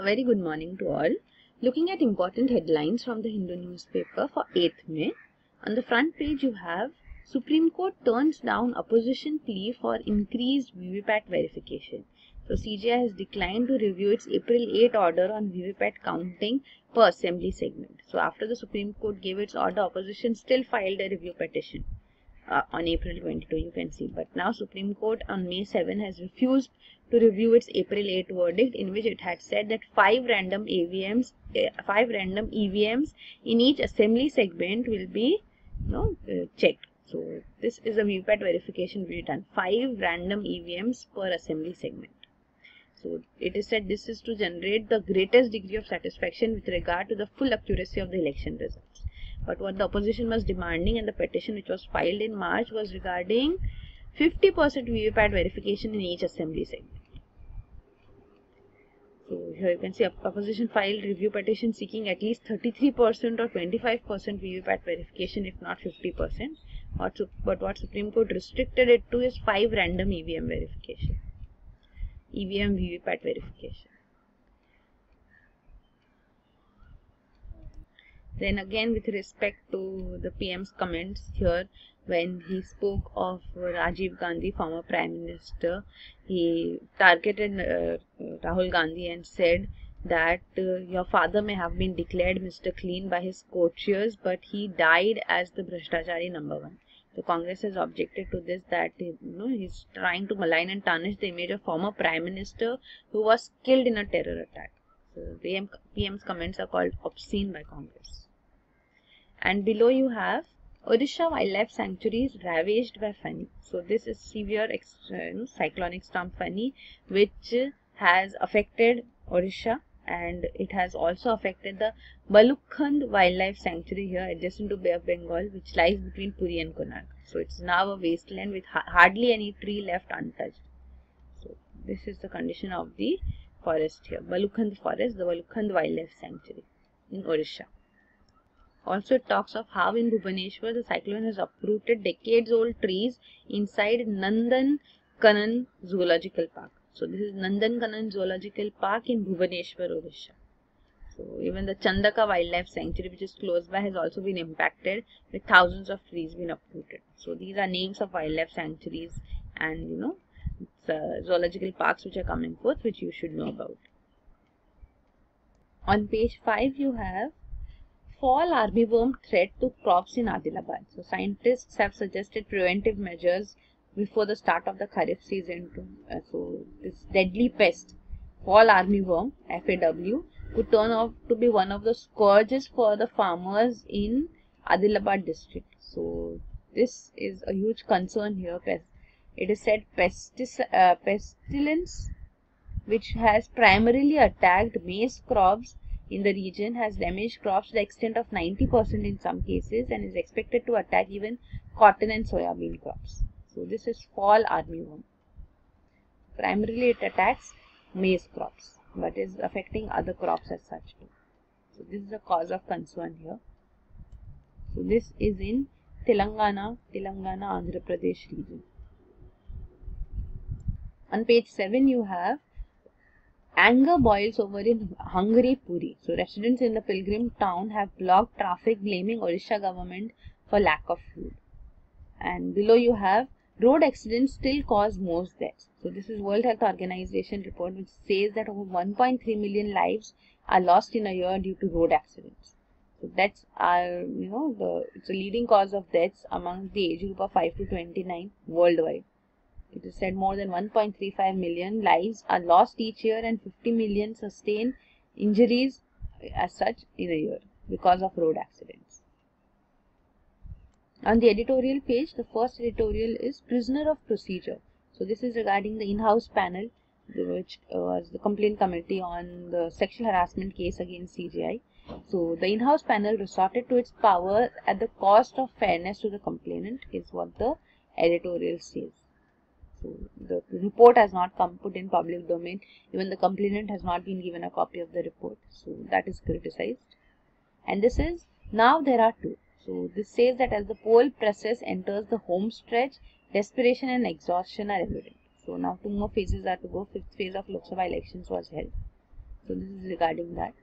A very good morning to all. Looking at important headlines from the Hindu newspaper for 8th May. On the front page you have Supreme Court turns down opposition plea for increased VVPAT verification. So CJI has declined to review its April 8 order on VVPAT counting per assembly segment. So after the Supreme Court gave its order, opposition still filed a review petition uh, on April 22 you can see. But now Supreme Court on May 7 has refused to review its April 8 verdict in which it had said that five random AVMs, uh, five random EVMs in each assembly segment will be you know, uh, checked. So this is a VVPAT verification we done. Five random EVMs per assembly segment. So it is said this is to generate the greatest degree of satisfaction with regard to the full accuracy of the election results. But what the opposition was demanding and the petition which was filed in March was regarding 50% VVPAT verification in each assembly segment. So here you can see a opposition filed review petition seeking at least 33% or 25% VVPAT verification if not 50%. But what Supreme Court restricted it to is 5 random EVM verification. EVM VVPAT verification. Then again with respect to the PM's comments here when he spoke of Rajiv Gandhi, former Prime Minister, he targeted uh, Rahul Gandhi and said that uh, your father may have been declared Mr. Clean by his courtiers, but he died as the Bhrashtachari number one. So Congress has objected to this that you know he's trying to malign and tarnish the image of former Prime Minister who was killed in a terror attack. So the PM's comments are called obscene by Congress. And below you have Odisha Wildlife Sanctuary is ravaged by Fani. So this is severe uh, cyclonic storm Fani which has affected Odisha and it has also affected the Balukhand Wildlife Sanctuary here adjacent to Bay of Bengal which lies between Puri and Konark. So it's now a wasteland with ha hardly any tree left untouched. So this is the condition of the forest here. Balukhand forest, the Balukhand Wildlife Sanctuary in Odisha. Also it talks of how in Bhubaneswar the cyclone has uprooted decades old trees inside Nandan Kanan Zoological Park. So this is Nandan Kanan Zoological Park in Bhubaneswar, Odisha. So even the Chandaka Wildlife Sanctuary which is close by has also been impacted with thousands of trees being uprooted. So these are names of wildlife sanctuaries and you know uh, zoological parks which are coming forth which you should know about. On page 5 you have fall armyworm threat to crops in Adilabad. So scientists have suggested preventive measures before the start of the Kharif season. To, uh, so this deadly pest, fall armyworm (FAW) could turn out to be one of the scourges for the farmers in Adilabad district. So this is a huge concern here. It is said pestis, uh, pestilence which has primarily attacked maize crops in the region has damaged crops to the extent of 90% in some cases and is expected to attack even cotton and soybean crops. So this is fall armyworm. Primarily it attacks maize crops but is affecting other crops as such too. So this is a cause of concern here. So this is in Telangana, Telangana, Andhra Pradesh region. On page 7 you have Anger boils over in hungry Puri. So residents in the pilgrim town have blocked traffic blaming Odisha government for lack of food. And below you have road accidents still cause most deaths. So this is World Health Organization report which says that over 1.3 million lives are lost in a year due to road accidents. So deaths are, you know, the it's a leading cause of deaths among the age group of 5 to 29 worldwide. It is said more than 1.35 million lives are lost each year and 50 million sustain injuries as such in a year because of road accidents. On the editorial page, the first editorial is Prisoner of Procedure. So this is regarding the in-house panel which uh, was the complaint committee on the sexual harassment case against CJI. So the in-house panel resorted to its power at the cost of fairness to the complainant is what the editorial says. So the report has not come put in public domain. Even the complainant has not been given a copy of the report. So that is criticized. And this is now there are two. So this says that as the poll process enters the home stretch, desperation and exhaustion are evident. So now two more phases are to go. Fifth phase of Lok Sabha elections was held. So this is regarding that.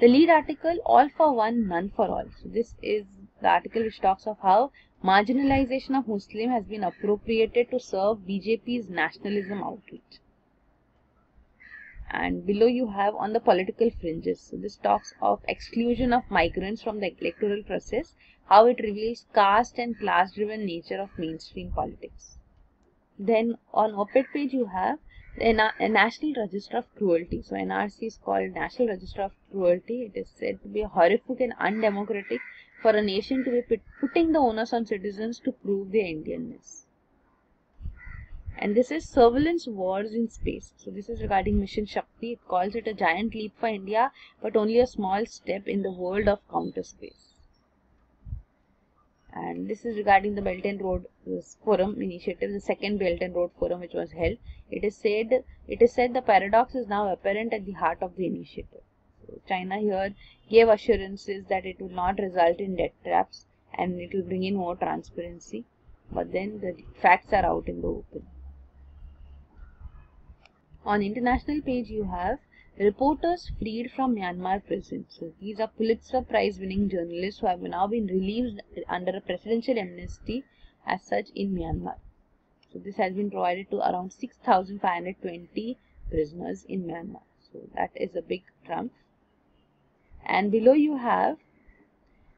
The lead article, all for one, none for all. So this is the article which talks of how marginalization of Muslim has been appropriated to serve BJP's nationalism outreach. And below you have on the political fringes. So this talks of exclusion of migrants from the electoral process, how it reveals caste and class driven nature of mainstream politics. Then on op-ed page you have a National Register of Cruelty. So NRC is called National Register of Cruelty. It is said to be a horrific and undemocratic for a nation to be putting the onus on citizens to prove their Indianness. And this is surveillance wars in space. So this is regarding Mission Shakti. It calls it a giant leap for India, but only a small step in the world of counter space and this is regarding the Belt and Road Forum initiative, the second Belt and Road Forum which was held. It is said it is said the paradox is now apparent at the heart of the initiative. China here gave assurances that it will not result in debt traps and it will bring in more transparency, but then the facts are out in the open. On international page you have Reporters freed from Myanmar prison. So these are Pulitzer Prize winning journalists who have now been released under a presidential amnesty as such in Myanmar. So this has been provided to around 6,520 prisoners in Myanmar. So that is a big trump. And below you have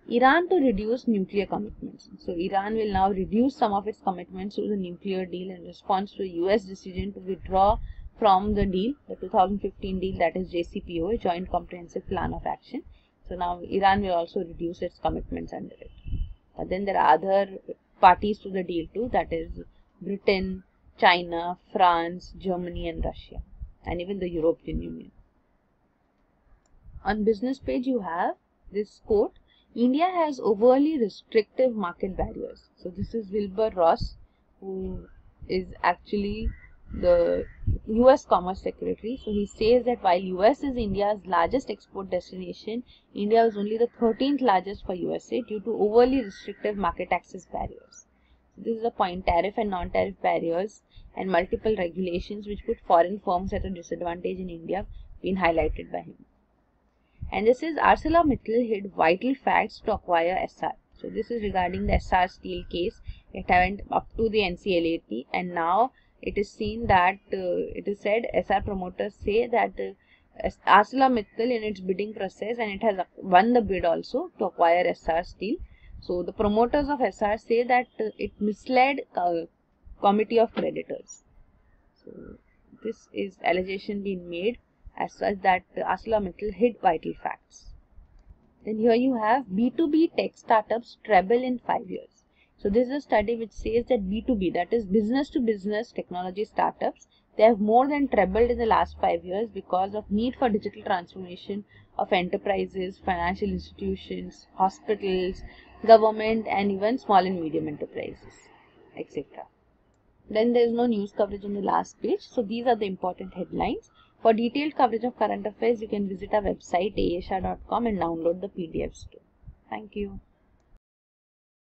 Iran to reduce nuclear commitments. So Iran will now reduce some of its commitments to the nuclear deal in response to US decision to withdraw from the deal, the 2015 deal that is JCPOA, Joint Comprehensive Plan of Action. So now Iran will also reduce its commitments under it. But then there are other parties to the deal too, that is Britain, China, France, Germany and Russia and even the European Union. On business page you have this quote, India has overly restrictive market barriers. So this is Wilbur Ross who is actually the US Commerce Secretary. So he says that while US is India's largest export destination, India is only the 13th largest for USA due to overly restrictive market access barriers. So this is the point tariff and non-tariff barriers and multiple regulations which put foreign firms at a disadvantage in India been highlighted by him. And this is ArcelorMittal hid vital facts to acquire Essar. So this is regarding the Essar steel case. It went up to the NCLAT and now it is seen that uh, it is said Essar promoters say that uh, ArcelorMittal in its bidding process and it has won the bid also to acquire Essar Steel. So the promoters of Essar say that uh, it misled uh, committee of creditors. So this is allegation being made as such that ArcelorMittal hid vital facts. Then here you have B2B tech startups treble in 5 years. So this is a study which says that B2B, that is business to business technology startups, they have more than trebled in the last five years because of need for digital transformation of enterprises, financial institutions, hospitals, government and even small and medium enterprises, etc. Then there is no news coverage on the last page. So these are the important headlines. For detailed coverage of current affairs, you can visit our website aashah.com and download the PDFs too. Thank you.